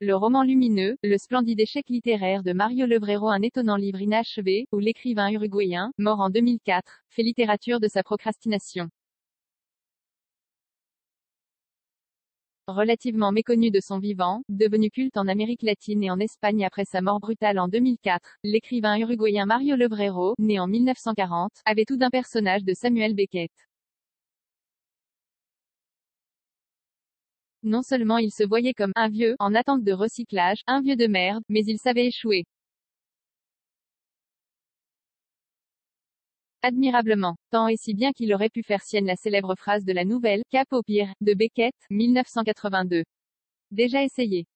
Le roman lumineux, le splendide échec littéraire de Mario Levrero un étonnant livre inachevé, où l'écrivain uruguayen, mort en 2004, fait littérature de sa procrastination. Relativement méconnu de son vivant, devenu culte en Amérique latine et en Espagne après sa mort brutale en 2004, l'écrivain uruguayen Mario Levrero, né en 1940, avait tout d'un personnage de Samuel Beckett. Non seulement il se voyait comme un vieux, en attente de recyclage, un vieux de merde, mais il savait échouer. Admirablement. Tant et si bien qu'il aurait pu faire sienne la célèbre phrase de la nouvelle, Cap au pire, de Beckett, 1982. Déjà essayé.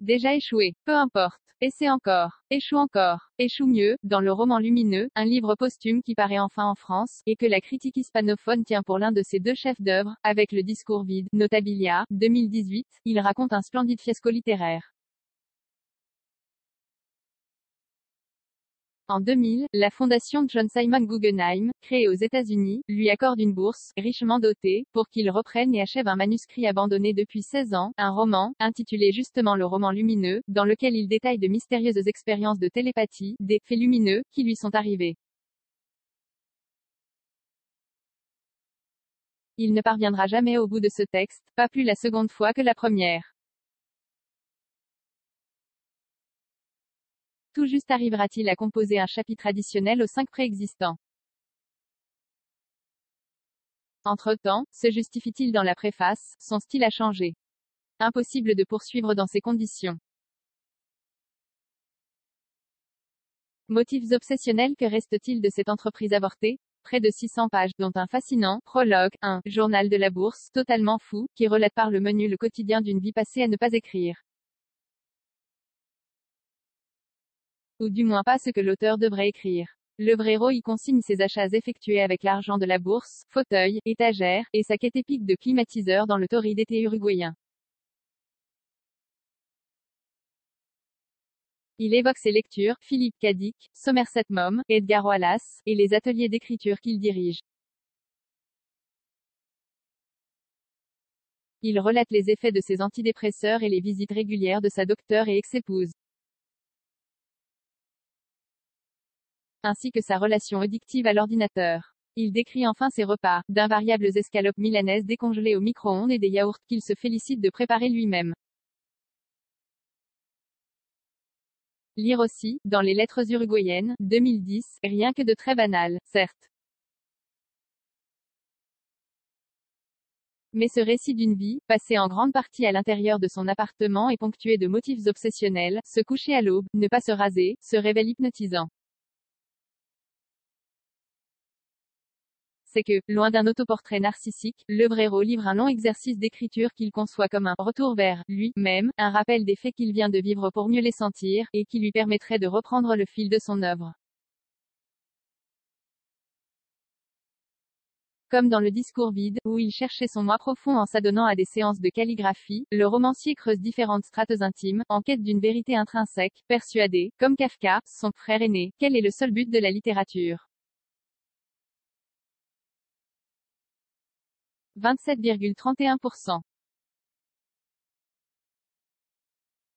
Déjà échoué. Peu importe. Essaie encore. Échoue encore. Échoue mieux, dans le roman lumineux, un livre posthume qui paraît enfin en France, et que la critique hispanophone tient pour l'un de ses deux chefs-d'œuvre, avec le discours vide, Notabilia, 2018, il raconte un splendide fiasco littéraire. En 2000, la fondation John Simon Guggenheim, créée aux États-Unis, lui accorde une bourse, richement dotée, pour qu'il reprenne et achève un manuscrit abandonné depuis 16 ans, un roman, intitulé justement Le roman lumineux, dans lequel il détaille de mystérieuses expériences de télépathie, des faits lumineux, qui lui sont arrivés. Il ne parviendra jamais au bout de ce texte, pas plus la seconde fois que la première. Juste arrivera-t-il à composer un chapitre additionnel aux cinq préexistants. Entre-temps, se justifie-t-il dans la préface, son style a changé. Impossible de poursuivre dans ces conditions. Motifs obsessionnels que reste-t-il de cette entreprise avortée? Près de 600 pages, dont un fascinant prologue, un journal de la bourse, totalement fou, qui relate par le menu le quotidien d'une vie passée à ne pas écrire. Ou du moins pas ce que l'auteur devrait écrire. Le y consigne ses achats effectués avec l'argent de la bourse, fauteuil, étagère, et sa quête épique de climatiseur dans le torride d'été uruguayen. Il évoque ses lectures, Philippe Cadic, Somerset Maugham, Edgar Wallace, et les ateliers d'écriture qu'il dirige. Il relate les effets de ses antidépresseurs et les visites régulières de sa docteure et ex-épouse. Ainsi que sa relation addictive à l'ordinateur. Il décrit enfin ses repas, d'invariables escalopes milanaises décongelées au micro-ondes et des yaourts qu'il se félicite de préparer lui-même. Lire aussi, dans les lettres uruguayennes, 2010, rien que de très banal, certes. Mais ce récit d'une vie, passée en grande partie à l'intérieur de son appartement et ponctué de motifs obsessionnels, se coucher à l'aube, ne pas se raser, se révèle hypnotisant. C'est que, loin d'un autoportrait narcissique, Lebrero livre un long exercice d'écriture qu'il conçoit comme un retour vers lui-même, un rappel des faits qu'il vient de vivre pour mieux les sentir, et qui lui permettrait de reprendre le fil de son œuvre. Comme dans le discours vide, où il cherchait son moi profond en s'adonnant à des séances de calligraphie, le romancier creuse différentes strates intimes, en quête d'une vérité intrinsèque, persuadé, comme Kafka, son frère aîné, quel est le seul but de la littérature? 27,31%